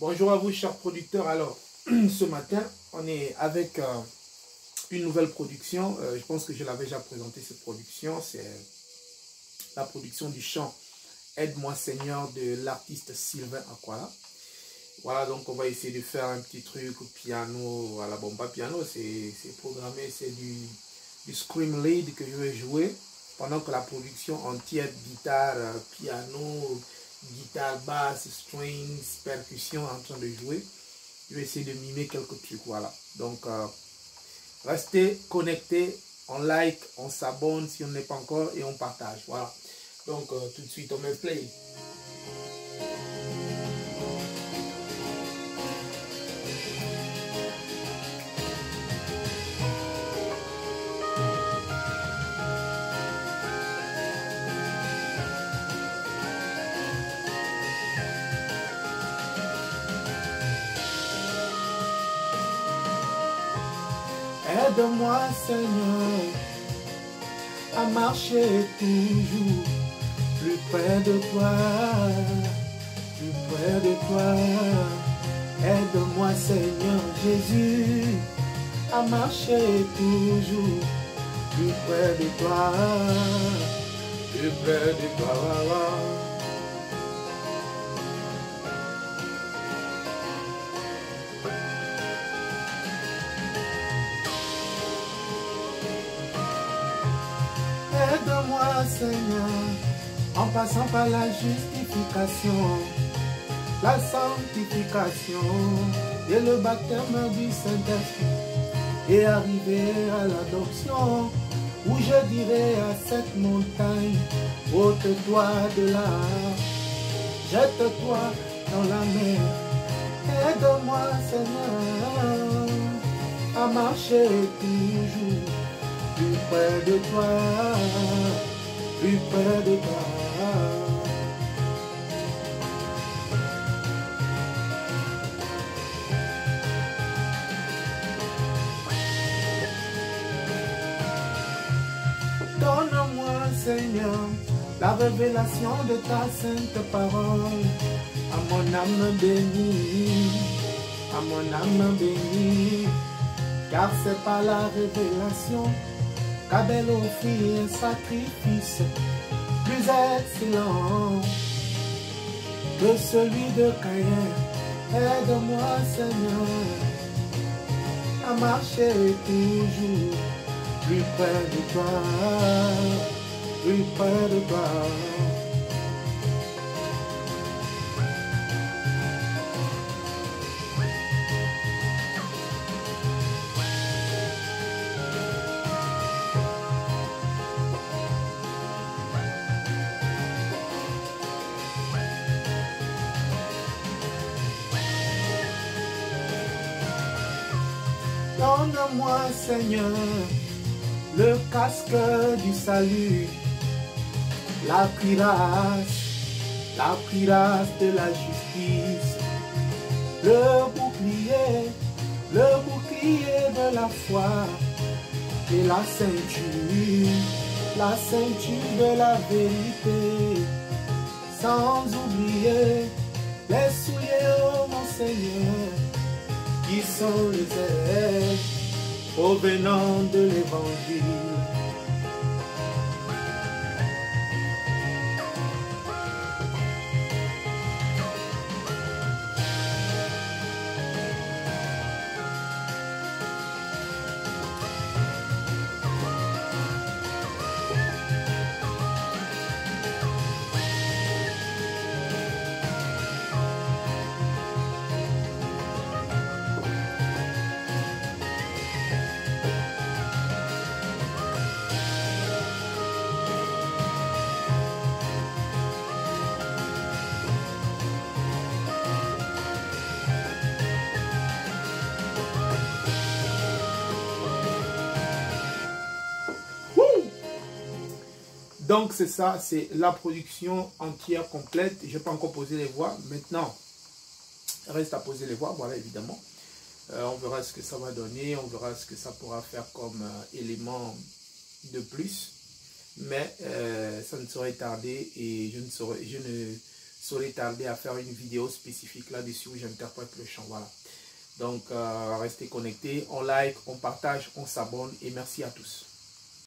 Bonjour à vous, chers producteurs. Alors, ce matin, on est avec euh, une nouvelle production. Euh, je pense que je l'avais déjà présenté, cette production. C'est la production du chant Aide-moi Seigneur de l'artiste Sylvain Aquala. Voilà, donc on va essayer de faire un petit truc au piano. Voilà, bon, pas piano, c'est programmé, c'est du, scream lead que je vais jouer pendant que la production entière, guitare, euh, piano, guitare, basse, strings, percussion en train de jouer. Je vais essayer de mimer quelques trucs, voilà. Donc, euh, restez connectés, on like, on s'abonne si on n'est pas encore et on partage, voilà. Donc, euh, tout de suite, on met play. Aide-moi, Seigneur, à marcher toujours plus près de toi, plus près de toi. Aide-moi, Seigneur Jésus, à marcher toujours plus près de toi, plus près de toi. Aide-moi, Seigneur, en passant par la justification, la sanctification et le baptême du Saint-Esprit, et arriver à l'adoption, où je dirai à cette montagne, ôte-toi de là, jette-toi dans la mer. Aide-moi, Seigneur, à marcher toujours plus près de toi, plus près de toi. Donne-moi, Seigneur, la révélation de ta sainte parole à mon âme bénie, à mon âme bénie, car c'est par la révélation qu'Abel offrit un sacrifice plus excellent que celui de Caïn. Aide-moi, Seigneur, à marcher toujours plus près de toi, plus près de toi. Donne-moi, Seigneur, le casque du salut, la cuirasse, la cuirasse de la justice, le bouclier, le bouclier de la foi et la ceinture, la ceinture de la vérité, sans oublier les souliers, mon Seigneur sont les aides provenant de l'évangile. Donc c'est ça, c'est la production entière complète. Je n'ai pas encore posé les voix. Maintenant, reste à poser les voix, voilà évidemment. Euh, on verra ce que ça va donner, on verra ce que ça pourra faire comme euh, élément de plus. Mais euh, ça ne saurait tarder et je ne, saurais, je ne saurais tarder à faire une vidéo spécifique là-dessus où j'interprète le chant. Voilà. Donc, restez connectés, on like, on partage, on s'abonne et merci à tous.